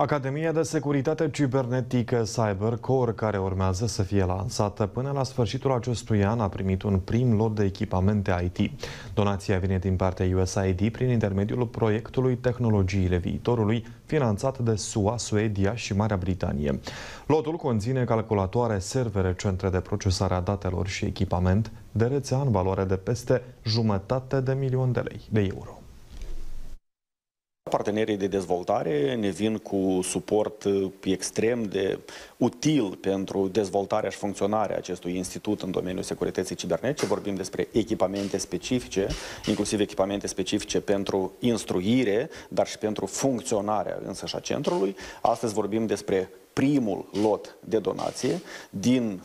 Academia de Securitate Cibernetică CyberCore, care urmează să fie lansată până la sfârșitul acestui an, a primit un prim lot de echipamente IT. Donația vine din partea USAID prin intermediul proiectului Tehnologiile Viitorului, finanțat de SUA, Suedia și Marea Britanie. Lotul conține calculatoare, servere, centre de procesare a datelor și echipament de rețea în valoare de peste jumătate de milion de lei de euro. Partenerii de dezvoltare ne vin cu suport uh, extrem de util pentru dezvoltarea și funcționarea acestui institut în domeniul securității cibernetice. Vorbim despre echipamente specifice, inclusiv echipamente specifice pentru instruire, dar și pentru funcționarea însăși a centrului. Astăzi vorbim despre primul lot de donație din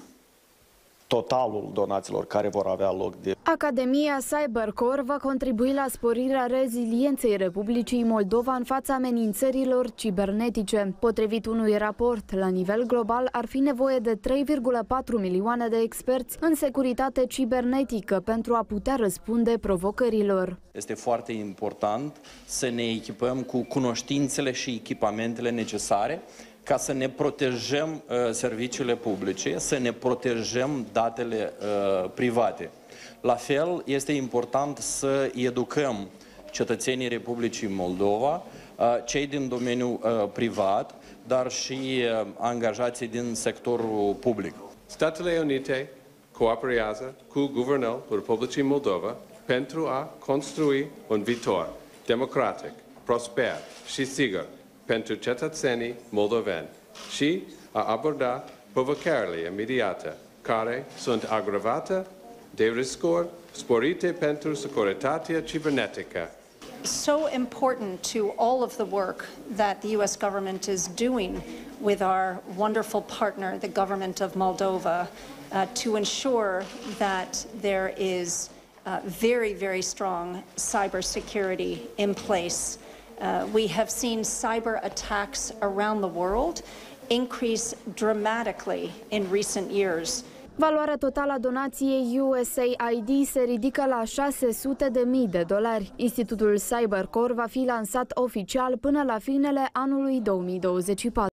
totalul donațiilor care vor avea loc de... Academia Cybercore va contribui la sporirea rezilienței Republicii Moldova în fața amenințărilor cibernetice. Potrivit unui raport, la nivel global ar fi nevoie de 3,4 milioane de experți în securitate cibernetică pentru a putea răspunde provocărilor. Este foarte important să ne echipăm cu cunoștințele și echipamentele necesare ca să ne protejăm uh, serviciile publice, să ne protejăm datele uh, private. La fel, este important să educăm cetățenii Republicii Moldova, uh, cei din domeniul uh, privat, dar și uh, angajații din sectorul public. Statele Unite cooperează cu Guvernul Republicii Moldova pentru a construi un viitor democratic, prosper și sigur pentru cetățenii moldoveni și a aborda provocările imediate care sunt agravate de riscuri sporite pentru securitatea cibernetică. So important to all of the work that the US government is doing with our wonderful partner, the government of Moldova, uh, to ensure that there is uh, very, very strong cybersecurity in place Uh, we have seen cyber attacks around the world increase dramatically in recent years. Valoarea totală a donației USAID se ridică la 600 de mii de dolari. Institutul CyberCore va fi lansat oficial până la finele anului 2024.